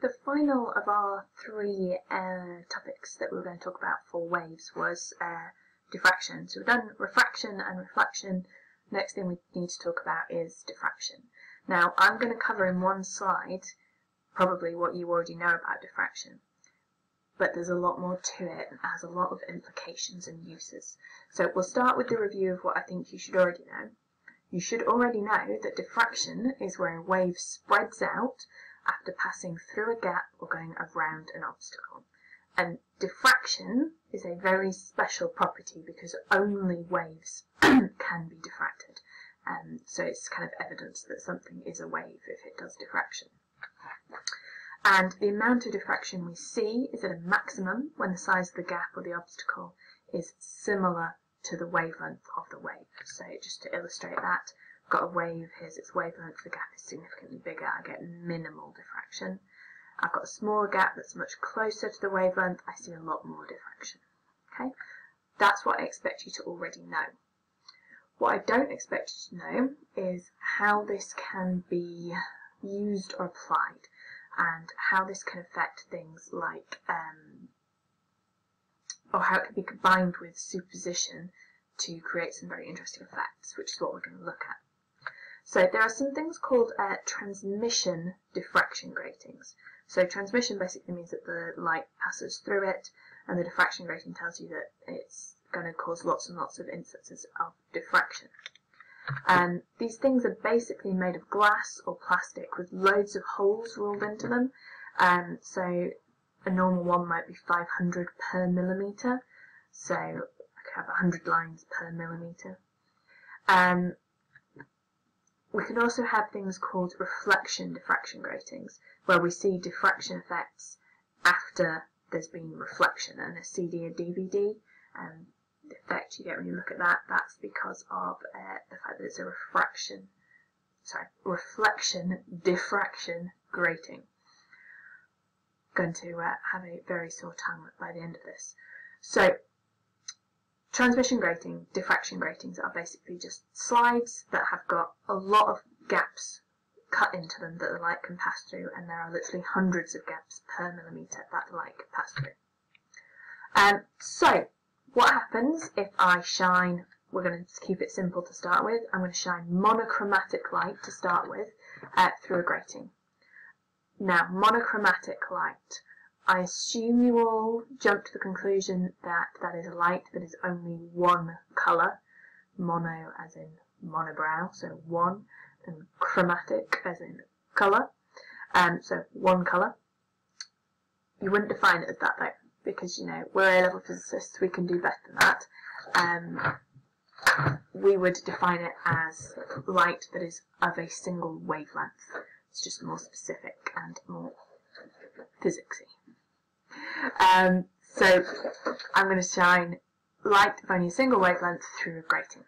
the final of our three uh, topics that we were going to talk about for waves was uh, diffraction. So we've done refraction and reflection. Next thing we need to talk about is diffraction. Now I'm going to cover in one slide probably what you already know about diffraction but there's a lot more to it and has a lot of implications and uses. So we'll start with the review of what I think you should already know. You should already know that diffraction is where a wave spreads out after passing through a gap or going around an obstacle. And diffraction is a very special property because only waves can be diffracted. Um, so it's kind of evidence that something is a wave if it does diffraction and the amount of diffraction we see is at a maximum when the size of the gap or the obstacle is similar to the wavelength of the wave. So just to illustrate that, got a wave, here's its wavelength, the gap is significantly bigger, I get minimal diffraction. I've got a smaller gap that's much closer to the wavelength, I see a lot more diffraction. Okay, That's what I expect you to already know. What I don't expect you to know is how this can be used or applied and how this can affect things like, um, or how it can be combined with superposition to create some very interesting effects, which is what we're going to look at. So there are some things called uh, transmission diffraction gratings. So transmission basically means that the light passes through it, and the diffraction grating tells you that it's going to cause lots and lots of instances of diffraction. And these things are basically made of glass or plastic with loads of holes ruled into them. Um, so a normal one might be 500 per millimetre. So I could have 100 lines per millimetre. Um, we can also have things called reflection diffraction gratings, where we see diffraction effects after there's been reflection, and a CD or DVD um, the effect you get when you look at that, that's because of uh, the fact that it's a refraction, sorry, reflection diffraction grating. Going to uh, have a very sore tongue by the end of this. So, transmission grating, diffraction gratings are basically just slides that have got a lot of gaps cut into them that the light can pass through, and there are literally hundreds of gaps per millimetre that the light can pass through. Um, so, what happens if I shine, we're going to keep it simple to start with, I'm going to shine monochromatic light to start with uh, through a grating. Now, monochromatic light. I assume you all jump to the conclusion that that is a light that is only one colour, mono as in monobrow, so one, and chromatic as in colour, um, so one colour. You wouldn't define it as that though because you know we're A-level physicists, we can do better than that. Um, we would define it as light that is of a single wavelength. It's just more specific and more physicsy. Um, so I'm going to shine light of only a single wavelength through a grating.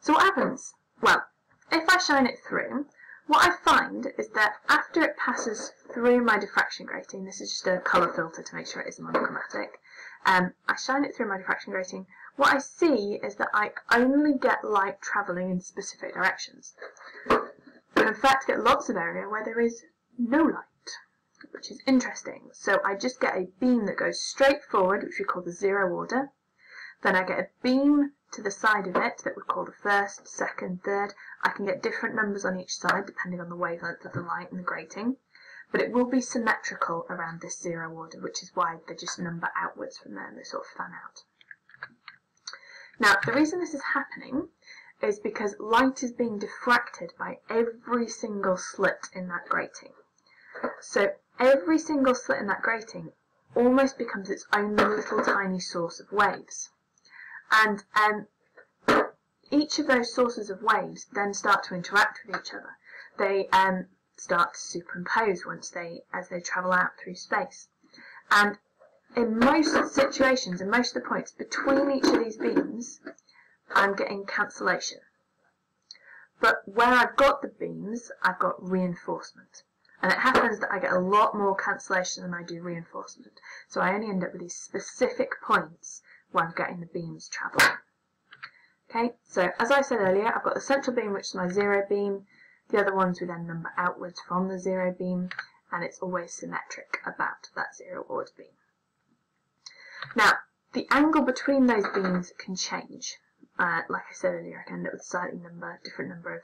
So what happens? Well, if I shine it through, what I find is that after it passes through my diffraction grating, this is just a colour filter to make sure it is monochromatic, um, I shine it through my diffraction grating, what I see is that I only get light travelling in specific directions. And in fact get lots of area where there is no light, which is interesting. So I just get a beam that goes straight forward, which we call the zero order, then I get a beam to the side of it that we call the first, second, third. I can get different numbers on each side depending on the wavelength of the light and the grating, but it will be symmetrical around this zero order, which is why they just number outwards from there and they sort of fan out. Now, the reason this is happening is because light is being diffracted by every single slit in that grating. So every single slit in that grating almost becomes its own little tiny source of waves. And um, each of those sources of waves then start to interact with each other. They um, start to superimpose once they, as they travel out through space. And in most situations, in most of the points between each of these beams, I'm getting cancellation. But where I've got the beams, I've got reinforcement. And it happens that I get a lot more cancellation than I do reinforcement. So I only end up with these specific points where I'm getting the beams travelling. Okay, so as I said earlier, I've got the central beam, which is my zero beam. The other ones we then number outwards from the zero beam. and it's always symmetric about that zero order beam. Now, the angle between those beams can change. Uh, like I said earlier, I can end up with a slightly number, different number of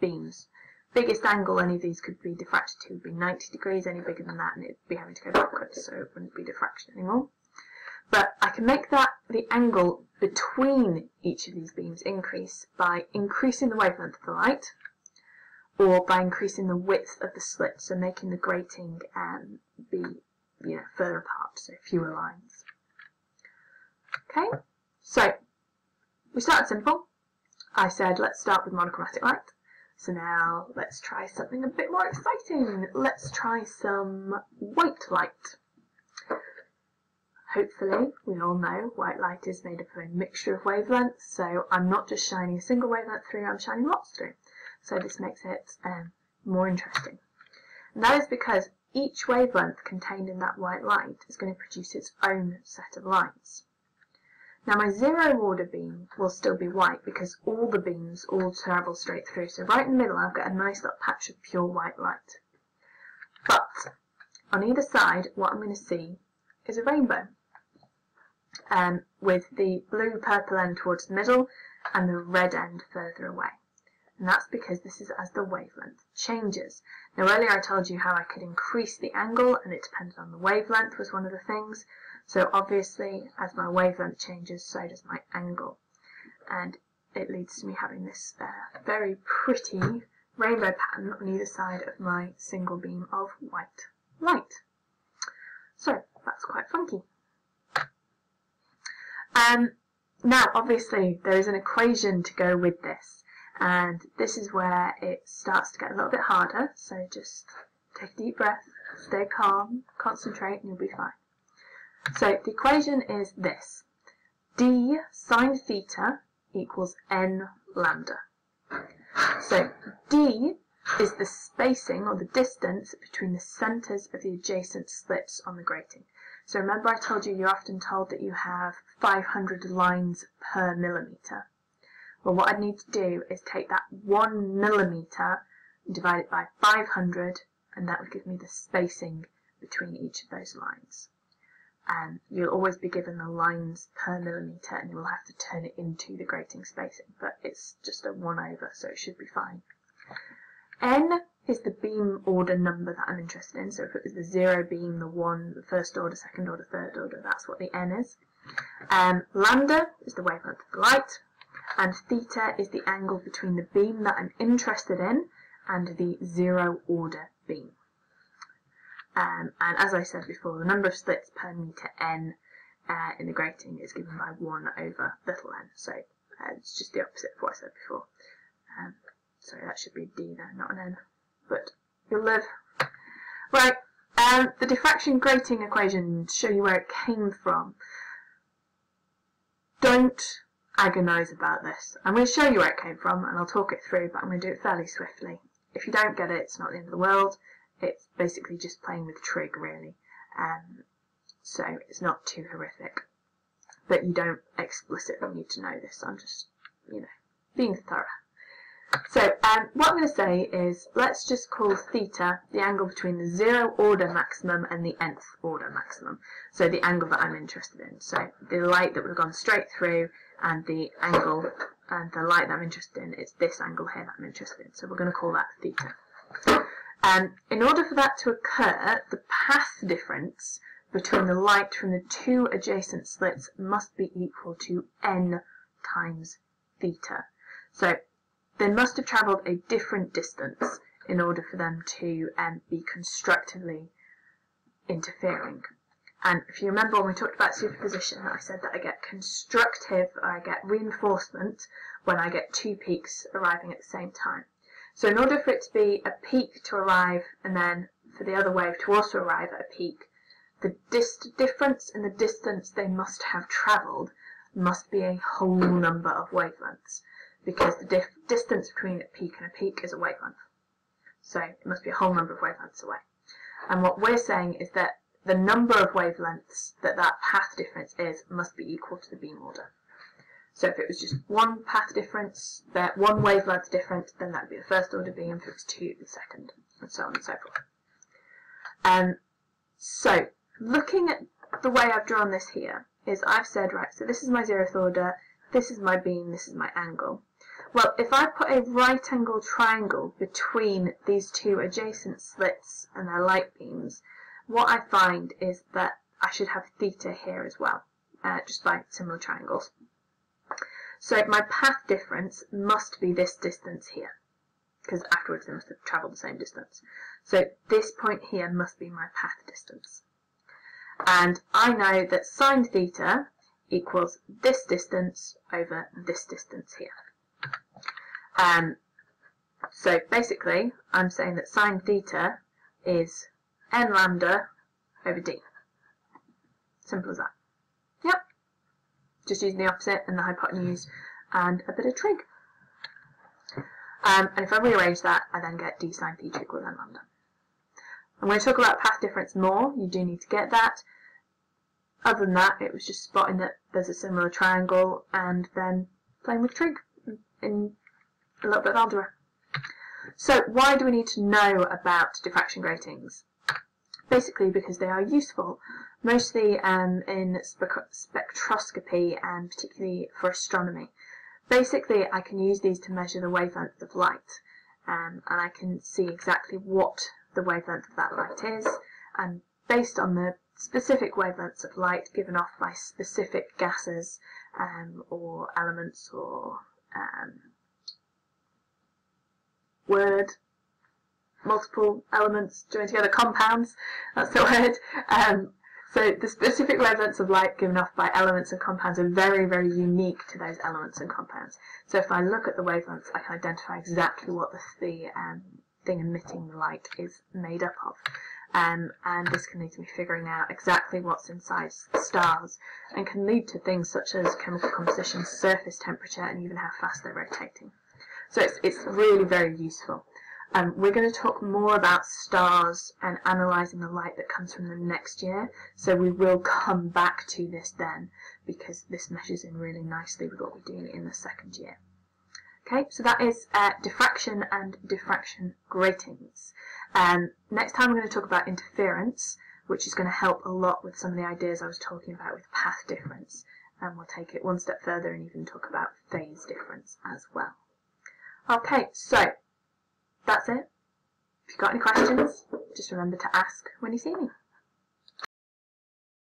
beams. Biggest angle any of these could be diffracted to would be 90 degrees, any bigger than that and it'd be having to go backwards, so it wouldn't be diffraction anymore. But I can make that the angle between each of these beams increase by increasing the wavelength of the light or by increasing the width of the slit, so making the grating um, be you know, further apart, so fewer lines. Okay, so we started simple. I said let's start with monochromatic light. So now let's try something a bit more exciting. Let's try some white light. Hopefully, we all know white light is made up of a mixture of wavelengths, so I'm not just shining a single wavelength through, I'm shining lots through. So this makes it um, more interesting. And that is because each wavelength contained in that white light is going to produce its own set of lines. Now my zero order beam will still be white because all the beams all travel straight through. So right in the middle I've got a nice little patch of pure white light. But on either side what I'm going to see is a rainbow um, with the blue purple end towards the middle and the red end further away. And that's because this is as the wavelength changes. Now earlier I told you how I could increase the angle and it depended on the wavelength was one of the things. So obviously as my wavelength changes so does my angle. And it leads to me having this uh, very pretty rainbow pattern on either side of my single beam of white light. So that's quite funky. Um, now, obviously, there is an equation to go with this, and this is where it starts to get a little bit harder, so just take a deep breath, stay calm, concentrate, and you'll be fine. So the equation is this. d sine theta equals n lambda. So d is the spacing or the distance between the centres of the adjacent slits on the grating. So remember I told you you're often told that you have 500 lines per millimetre. Well, what I'd need to do is take that one millimetre and divide it by 500, and that would give me the spacing between each of those lines. And you'll always be given the lines per millimetre, and you'll have to turn it into the grating spacing, but it's just a 1 over, so it should be fine. N is the beam order number that I'm interested in. So if it was the zero beam, the one, the first order, second order, third order, that's what the N is. Um, lambda is the wavelength of the light, and theta is the angle between the beam that I'm interested in and the zero order beam. Um, and as I said before, the number of slits per metre n uh, in the grating is given by 1 over little n. So uh, it's just the opposite of what I said before. Um, Sorry, that should be D there, not an N. But you'll live. Right, um, the diffraction grating equation, show you where it came from. Don't agonise about this. I'm going to show you where it came from and I'll talk it through, but I'm going to do it fairly swiftly. If you don't get it, it's not the end of the world. It's basically just playing with trig, really. Um, so it's not too horrific. But you don't explicitly need to know this. I'm just, you know, being thorough. So um, what I'm going to say is let's just call theta the angle between the zero order maximum and the nth order maximum. So the angle that I'm interested in. So the light that would have gone straight through and the angle and the light that I'm interested in is this angle here that I'm interested in. So we're going to call that theta. Um, in order for that to occur, the path difference between the light from the two adjacent slits must be equal to n times theta. So they must have travelled a different distance in order for them to um, be constructively interfering. And if you remember when we talked about superposition, I said that I get constructive, I get reinforcement when I get two peaks arriving at the same time. So in order for it to be a peak to arrive and then for the other wave to also arrive at a peak, the difference in the distance they must have travelled must be a whole number of wavelengths because the distance between a peak and a peak is a wavelength. So it must be a whole number of wavelengths away. And what we're saying is that the number of wavelengths that that path difference is must be equal to the beam order. So if it was just one path difference, that one wavelength difference, then that would be the first order beam. If it was two, the second, and so on and so forth. Um, so looking at the way I've drawn this here is I've said, right, so this is my zeroth order, this is my beam, this is my angle. Well, if I put a right angle triangle between these two adjacent slits and their light beams, what I find is that I should have theta here as well, uh, just by similar triangles. So my path difference must be this distance here, because afterwards they must have travelled the same distance. So this point here must be my path distance. And I know that sine theta equals this distance over this distance here. Um, so basically, I'm saying that sine theta is n lambda over d. Simple as that. Just using the opposite and the hypotenuse and a bit of trig. Um, and if I rearrange that, I then get d sine equals n lambda. I'm going to talk about path difference more. You do need to get that. Other than that, it was just spotting that there's a similar triangle and then playing with trig in a little bit of algebra. So why do we need to know about diffraction gratings? Basically because they are useful, mostly um, in spectroscopy and particularly for astronomy. Basically I can use these to measure the wavelength of light um, and I can see exactly what the wavelength of that light is and based on the specific wavelengths of light given off by specific gases um, or elements or um, word, multiple elements joined together, compounds, that's the word. Um, so the specific wavelengths of light given off by elements and compounds are very, very unique to those elements and compounds. So if I look at the wavelengths, I can identify exactly what the, the um, thing emitting the light is made up of. Um, and this can lead to me figuring out exactly what's inside stars and can lead to things such as chemical composition, surface temperature, and even how fast they're rotating. So it's, it's really very useful. Um, we're going to talk more about stars and analysing the light that comes from them next year, so we will come back to this then, because this meshes in really nicely with what we're doing in the second year. Okay, so that is uh, diffraction and diffraction gratings. Um, next time we're going to talk about interference, which is going to help a lot with some of the ideas I was talking about with path difference. And we'll take it one step further and even talk about phase difference as well. Okay, so that's it. If you've got any questions, just remember to ask when you see me.